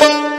you